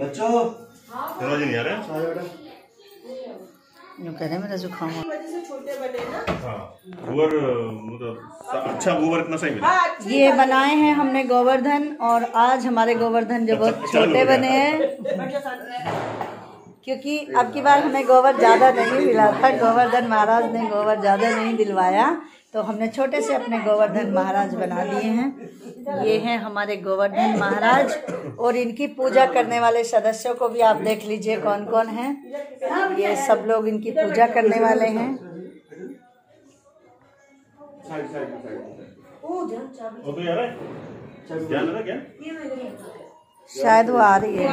बच्चों। समझ नहीं आ रहा है कह रहे मेरा जुकाम हो- वजह से छोटे बने ना। हाँ गोबर मतलब अच्छा गोबर इतना सही मिला। हाँ ये बनाए हैं हमने गोवर्धन और आज हमारे गोवर्धन जो बहुत अच्छा, छोटे बने हैं क्योंकि अब की बार हमें गोबर ज़्यादा नहीं मिला था। गोवर्धन महाराज ने गोबर ज़्यादा नहीं दिलवाया। तो हमने छोटे से अपने गोवर्धन महाराज बना लिए हैं। ये हैं हमारे गोवर्धन महाराज और इनकी पूजा करने वाले सदस्यों को भी आप देख लीजिए कौन कौन हैं। ये सब लोग इनकी पूजा करने वाले हैं। शायद वो आ रही है।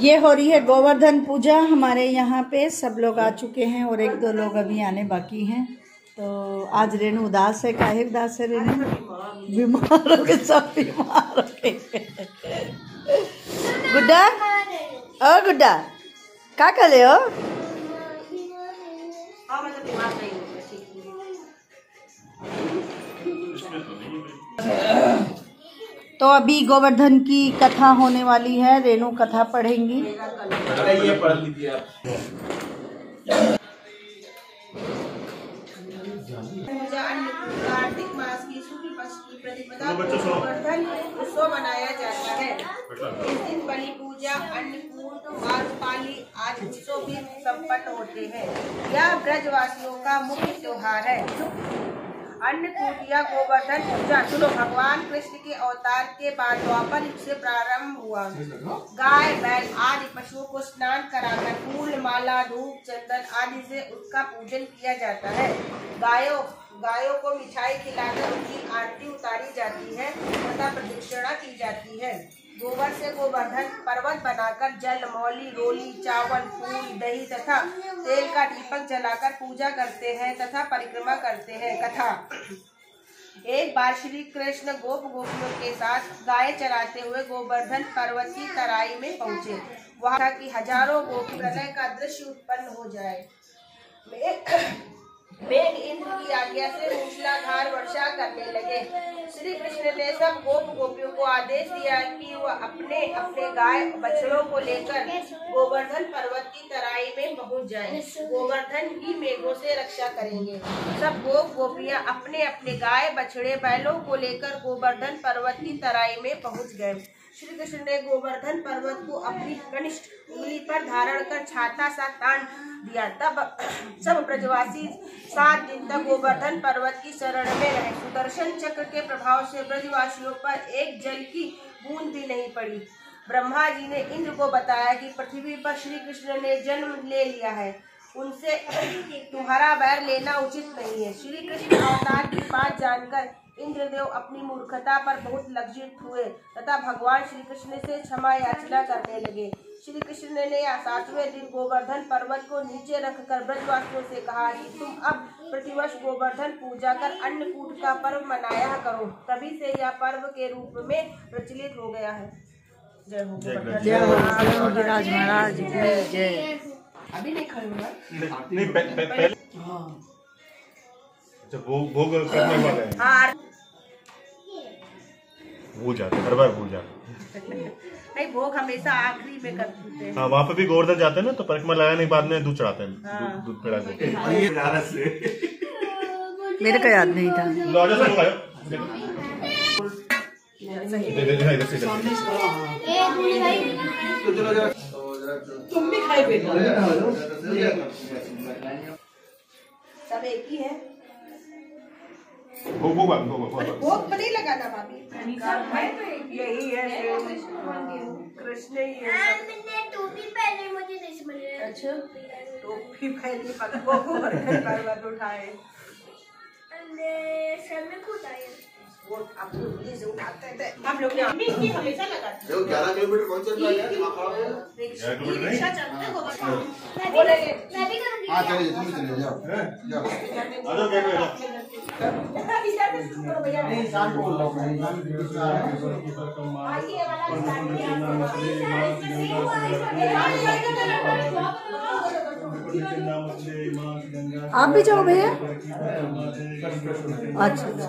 ये हो रही है गोवर्धन पूजा। हमारे यहाँ पे सब लोग आ चुके हैं और एक दो लोग अभी आने बाकी हैं। तो आज रेणु उदास है काहे उदास है, रेणु। बीमार हो गए, सब बीमार हो गए। गुड्डा? ओ गुड्डा, का कर हो हाँ? तो अभी गोवर्धन की कथा होने वाली है, रेणु कथा पढ़ेंगी। कार्तिक मास की शुक्ल पक्ष की प्रतिपदा उत्सव मनाया जाता है इस दिन बलि पूजा अन्नकूट आदि उत्सव भी संपन्न होते हैं यह ब्रजवासियों का मुख्य त्योहार है। अन्नकूट या गोवर्धन पूजा। सुनो भगवान कृष्ण के अवतार के बाद द्वापर युग से प्रारंभ हुआ। गाय बैल आदि पशुओं को स्नान कराकर फूल माला धूप चंदन आदि से उसका पूजन किया जाता है। गायों गायों को मिठाई खिलाकर उनकी आरती उतारी जाती है तथा प्रदक्षिणा की जाती है। गोबर से गोवर्धन पर्वत बनाकर जल, मौली, रोली, चावल, फूल, दही तथा तेल का दीपक जलाकर पूजा करते हैं तथा परिक्रमा करते हैं। कथा। एक बार श्री कृष्ण गोप गोपियों के साथ गाय चराते हुए गोवर्धन पर्वत की तराई में पहुँचे। वहाँ कि हज़ारों गोपी प्रलय का दृश्य उत्पन्न हो जाए। मेघ इंद्र की आज्ञा से मूसलाधार वर्षा करने लगे। श्री कृष्ण ने सब गोप गोपियों को आदेश दिया कि वह अपने अपने गाय बछड़ों को लेकर गोवर्धन पर्वत की तराई में पहुँच जाएँ। गोवर्धन ही मेघों से रक्षा करेंगे। सब गोप गोपियाँ अपने अपने गाय बछड़े बैलों को लेकर गोवर्धन पर्वत की तराई में पहुँच गए। श्री कृष्ण ने गोवर्धन पर्वत को अपनी कनिष्ठ उंगली पर धारण कर छाता सा तान दिया। तब सब ब्रजवासी सात दिन तक गोवर्धन पर्वत की शरण में रहे। सुदर्शन चक्र के प्रभाव से ब्रजवासियों पर एक जल की बूंद भी नहीं पड़ी। ब्रह्मा जी ने इंद्र को बताया कि पृथ्वी पर श्री कृष्ण ने जन्म ले लिया है। उनसे तुम्हारा बैर लेना उचित नहीं है। श्री कृष्ण अवतार की बात जानकर इंद्रदेव अपनी मूर्खता पर बहुत लज्जित हुए तथा भगवान श्री कृष्ण से क्षमा याचना करने लगे। श्री कृष्ण ने सातवें दिन गोवर्धन पर्वत को नीचे रखकर ब्रजवासियों से कहा कि तुम अब प्रतिवर्ष गोवर्धन पूजा कर अन्नकूट का पर्व मनाया करो। तभी से यह पर्व के रूप में प्रचलित हो गया है। जय हो जय हो महाराज जय। अभी नहीं खड़े हुआ नहीं पह- पह- अच्छा भोग भोग करने वाले हैं। हाँ भूल जाते हर बार भूल जाते नहीं भोग हमेशा आखिरी में करते हैं। हाँ वहाँ पे भी गोवर्धन जाते हैं ना तो परिक्रमा लगाने के बाद में दूध चढ़ाते हैं। दूध- दूध पिला के। ये बनारस से मेरे को याद नहीं था। दे दे दे। तुम भी खाए बेटा सब एक ही है। भोग भोग भोग भोग। भोग भोग पर नहीं लगाना भाभी। यही है कृष्ण ही है। मैंने टोपी पहनी मुझे नहीं समझ अच्छा टोपी पहनी को बरकत पर्वत उठाए सर में खुद आई वो उंगली से उठाते थे हम लोग ने हमेशा लगाते देखो ग्यारह किलोमीटर कौन है? रिक्शा चलते हैं मैं भी बोलेंगे मैं भी करूँगी हाँ चलिए तुम भी चले जाओ जाओ आ जाओ गेट पे आ जाओ इधर से शुरू करो भैया नहीं शाम बोल रहा हूँ आइए वाला आप भी जाओ भैया अच्छा अच्छा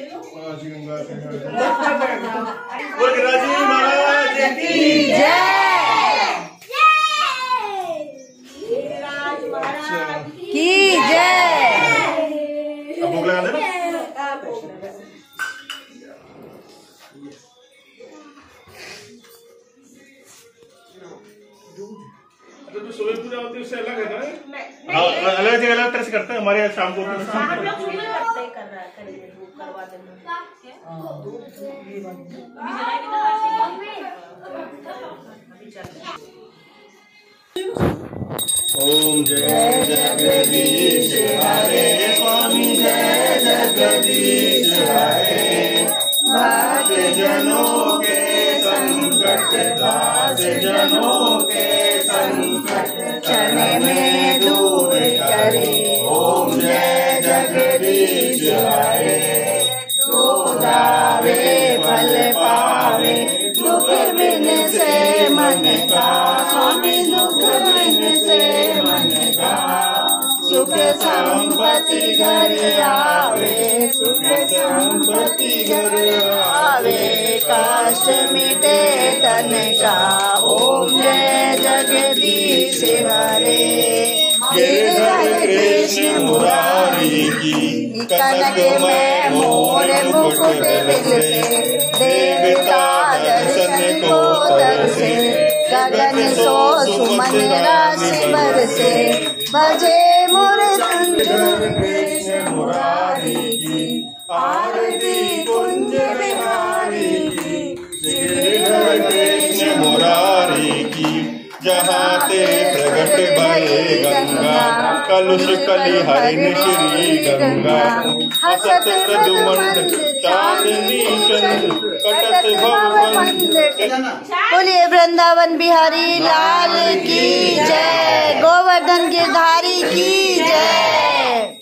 महाराज होती है अलग अलग जगह अलग तरह से करते हैं हमारे यहाँ शाम को हम लोग ही। है। ओम जय जगदीश हरे स्वामी जय जगदीश हरे भक्त जनों के संकट दास जनों के संकट क्षण में दूर करे। ओम जय जगदीश हरे। जो गावे फल पावे। दुख बिन से मन का, स्वामी दुख बिन सुख संपत्ति घर आवे सुख संपत्ति घर आवे। काश मिटे तन का ओम जय जगदीश हरे। गिरधर कृष्ण मुरारी की कनक में मोर मुकुट बिलसे देवता दर्शन को तरसे गगन सो सुमन राशि बरसे बजे मोर की आरती मुरारी की, जहाँ ते प्रगट भये गंगा, कलुष कली हरिण श्री गंगा। हसत प्रदुमंड चांदनी चंद्र, कटत भवन बोलिए वृंदावन बिहारी लाल की जय। गोवर्धन गिरधारी की जय।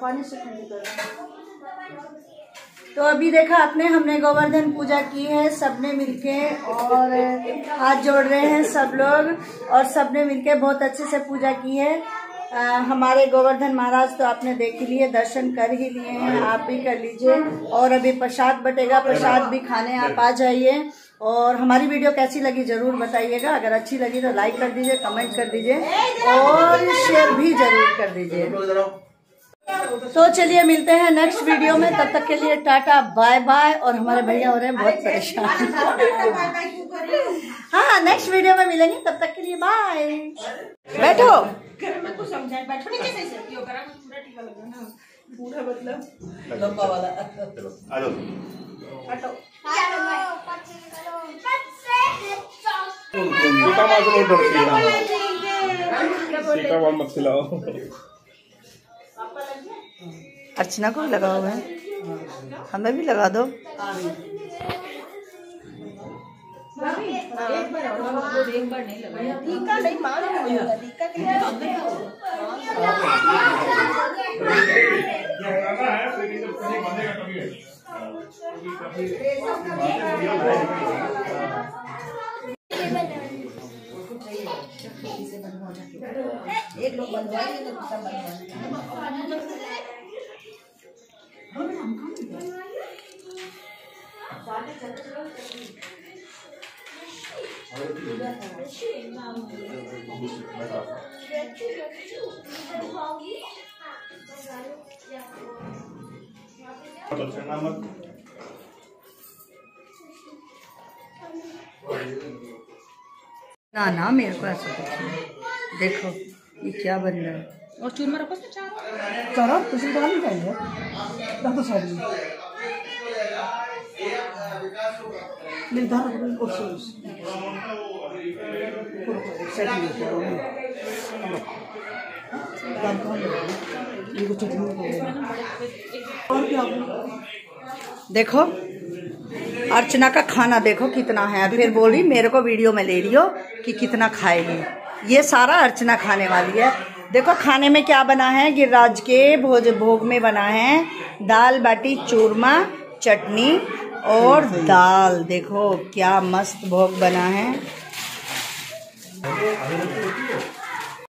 पानी तो अभी देखा, आपने, हमने गोवर्धन पूजा की है, सबने मिलके और हाथ जोड़ रहे हैं सब लोग और सबने मिलके बहुत अच्छे से पूजा की है। आ, हमारे गोवर्धन महाराज तो आपने देख ही लिए दर्शन कर ही लिए हैं आप भी कर लीजिए। और अभी प्रसाद बटेगा प्रसाद भी खाने आप आ जाइए। और हमारी वीडियो कैसी लगी ज़रूर बताइएगा। अगर अच्छी लगी तो लाइक कर दीजिए कमेंट कर दीजिए। और शेयर भी ज़रूर कर दीजिए। तो चलिए मिलते हैं नेक्स्ट वीडियो में। तब तक के लिए टाटा बाय बाय और हमारे भैया हो रहे हैं बहुत परेशान। हाँ नेक्स्ट वीडियो में मिलेंगे। तब तक के लिए बाय बैठो। मैं कुछ समझाए बैठो नहीं कैसे सकती हो करा पूरा टीका लगा पूरा मतलब लंबा वाला। चलो आ जाओ। हटो। सीता माँ से बहुत डरती सीता माँ मत खिलाओ अर्चना को भी लगा हुआ है। हमें भी लगा दो। टीका नहीं मालूम होगा टीका नहीं एक लोग बनवाएँगे तो दूसरा बनवाएँगे तो मत ना ना मेरे को ऐसा कुछ नहीं। देखो ये क्या बन रहा है। और चूरमा रखो उसमें चार। चलो तुझे तो नहीं चाहिए रखो साइड देखो अर्चना का खाना देखो कितना है। फिर बोल रही मेरे को वीडियो में ले रही हो कि कितना खाएगी ये सारा अर्चना खाने वाली है। देखो खाने में क्या बना है? गिरिराज के भोज भोग में बना है दाल बाटी चूरमा चटनी और दाल। देखो क्या मस्त भोग बना है। 저게 아래로 띄고